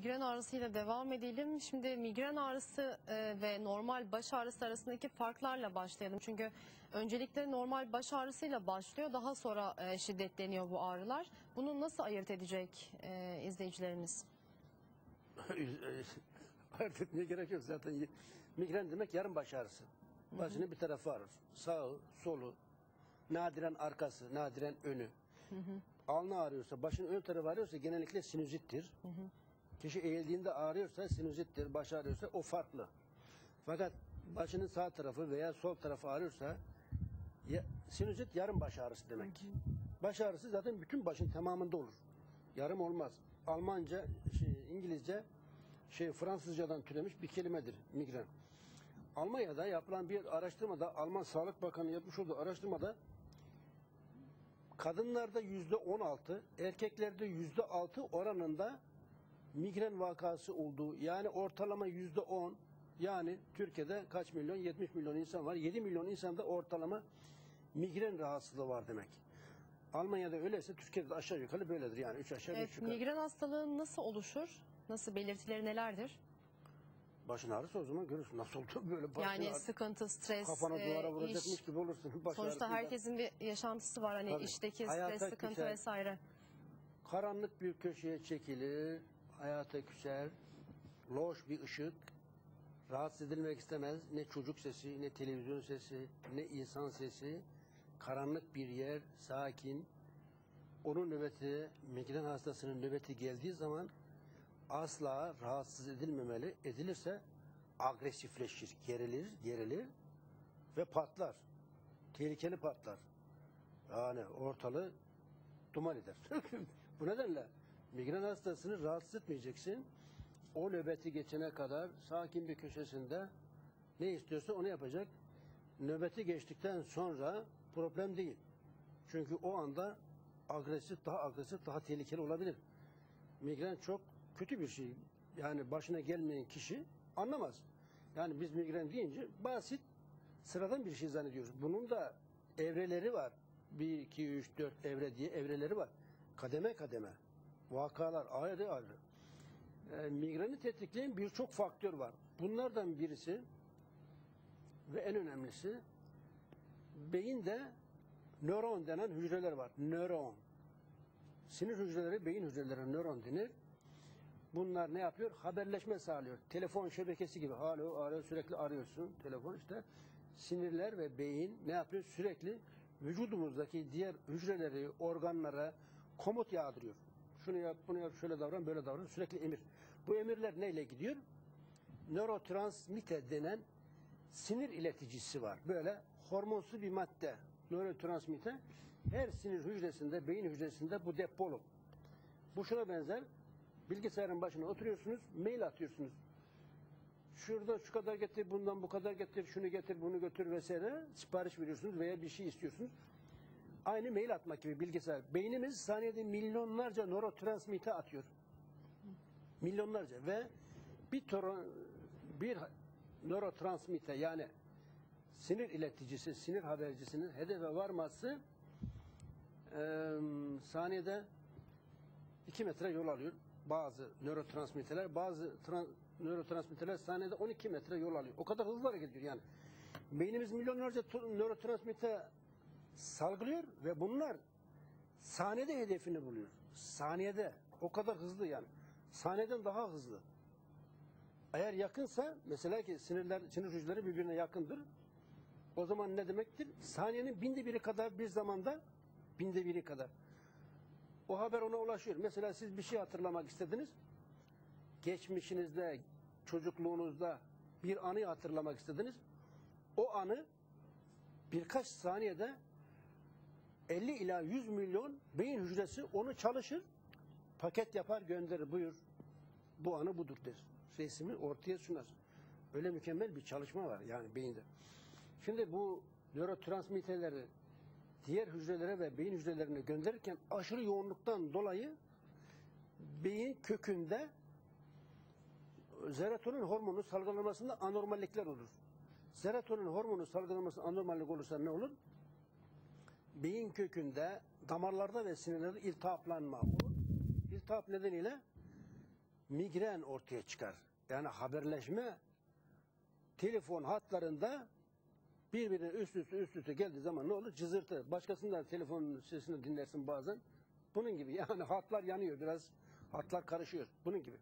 Migren ağrısıyla devam edelim. Şimdi migren ağrısı e, ve normal baş ağrısı arasındaki farklarla başlayalım. Çünkü öncelikle normal baş ağrısıyla başlıyor. Daha sonra e, şiddetleniyor bu ağrılar. Bunu nasıl ayırt edecek e, izleyicilerimiz? Ayırt etmeye gerek yok zaten. Migren demek yarım baş ağrısı. Başının bir tarafı ağrır. Sağı, solu, nadiren arkası, nadiren önü. Alnı ağrıyorsa, başın ön tarafı ağrıyorsa genellikle sinüzittir. Kişi eğildiğinde ağrıyorsa sinüzittir, baş ağrıyorsa o farklı. Fakat başının sağ tarafı veya sol tarafı ağrıyorsa ya, sinüzit yarım baş ağrısı demek. Baş ağrısı zaten bütün başın tamamında olur. Yarım olmaz. Almanca, şey, İngilizce, şey Fransızcadan türemiş bir kelimedir migren. Almanya'da yapılan bir araştırmada Alman Sağlık Bakanı yapmış olduğu araştırmada kadınlarda yüzde 16, erkeklerde yüzde 6 oranında migren vakası olduğu yani ortalama yüzde 10 yani Türkiye'de kaç milyon 70 milyon insan var 7 milyon insanda ortalama migren rahatsızlığı var demek. Almanya'da öyleyse Türkiye'de de aşağı yukarı böyledir yani 3 aşağı 5 Evet, yukarı. migren hastalığı nasıl oluşur? Nasıl belirtileri nelerdir? Başın ağrısı o zaman görürsün nasıl oldu böyle başın Yani ağrısı. sıkıntı, stres, Kafana e, duvara vuracakmış iş. gibi olursun. Baş Sonuçta herkesin bir yaşantısı var. Hani Tabii. işteki Hayata stres, sıkıntı küser. vesaire. Karanlık bir köşeye çekilir, hayata küser, loş bir ışık, rahatsız edilmek istemez. Ne çocuk sesi, ne televizyon sesi, ne insan sesi. Karanlık bir yer, sakin. Onun nöbeti, migren hastasının nöbeti geldiği zaman asla rahatsız edilmemeli. Edilirse agresifleşir, gerilir, gerilir ve patlar. Tehlikeli patlar. Yani ortalığı duman eder. Bu nedenle migren hastasını rahatsız etmeyeceksin. O nöbeti geçene kadar sakin bir köşesinde ne istiyorsa onu yapacak. Nöbeti geçtikten sonra problem değil. Çünkü o anda agresif, daha agresif, daha tehlikeli olabilir. Migren çok kötü bir şey. Yani başına gelmeyen kişi anlamaz. Yani biz migren deyince basit, sıradan bir şey zannediyoruz. Bunun da evreleri var. 1, 2, 3, 4 evre diye evreleri var. Kademe kademe. Vakalar ayrı ayrı. E, migreni tetikleyen birçok faktör var. Bunlardan birisi ve en önemlisi beyinde nöron denen hücreler var. Nöron. Sinir hücreleri beyin hücreleri nöron denir. Bunlar ne yapıyor? Haberleşme sağlıyor. Telefon şebekesi gibi. Alo, alo sürekli arıyorsun. Telefon işte. Sinirler ve beyin ne yapıyor? Sürekli vücudumuzdaki diğer hücreleri, organlara komut yağdırıyor. Şunu yap, bunu yap, şöyle davran, böyle davran. Sürekli emir. Bu emirler neyle gidiyor? Nörotransmitter denen sinir ileticisi var. Böyle hormonsu bir madde. Nörotransmitter her sinir hücresinde, beyin hücresinde bu depolu. Bu şuna benzer. Bilgisayarın başına oturuyorsunuz, mail atıyorsunuz. Şurada şu kadar getir, bundan bu kadar getir, şunu getir, bunu götür vesaire sipariş veriyorsunuz veya bir şey istiyorsunuz. Aynı mail atmak gibi bilgisayar. Beynimiz saniyede milyonlarca nörotransmitter atıyor. Milyonlarca ve bir toron, bir nörotransmitter yani sinir ileticisi, sinir habercisinin hedefe varması eee saniyede 2 metre yol alıyor. Bazı nörotransmitterler, bazı tran, nörotransmitterler saniyede 12 metre yol alıyor. O kadar hızlı hareket ediyor yani. Beynimiz milyonlarca nörotransmitter salgılıyor ve bunlar saniyede hedefini buluyor. Saniyede. O kadar hızlı yani. Saniyeden daha hızlı. Eğer yakınsa mesela ki sinirler, sinir hücreleri birbirine yakındır. O zaman ne demektir? Saniyenin binde biri kadar bir zamanda binde biri kadar. O haber ona ulaşıyor. Mesela siz bir şey hatırlamak istediniz. Geçmişinizde, çocukluğunuzda bir anı hatırlamak istediniz. O anı birkaç saniyede 50 ila 100 milyon beyin hücresi onu çalışır, paket yapar gönderir. Buyur bu anı budur der. Resmi ortaya sunar. Öyle mükemmel bir çalışma var yani beyinde. Şimdi bu nörotransmitterleri diğer hücrelere ve beyin hücrelerine gönderirken aşırı yoğunluktan dolayı beyin kökünde serotonin hormonu salgılanmasında anormallikler olur. Serotonin hormonu salgılanmasında anormallik olursa ne olur? Beyin kökünde damarlarda ve sinirlerde iltihaplanma olur. İltihap nedeniyle migren ortaya çıkar. Yani haberleşme telefon hatlarında birbirine üst üste üst üste geldiği zaman ne olur? Cızırtı. Başkasından telefon sesini dinlersin bazen. Bunun gibi yani hatlar yanıyor biraz. Hatlar karışıyor. Bunun gibi.